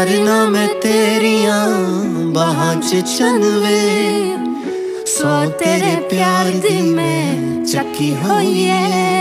मरना मैं तेरिया बाहां च चनवे। सौ तेरे प्यार दी मैं चकी हुई है।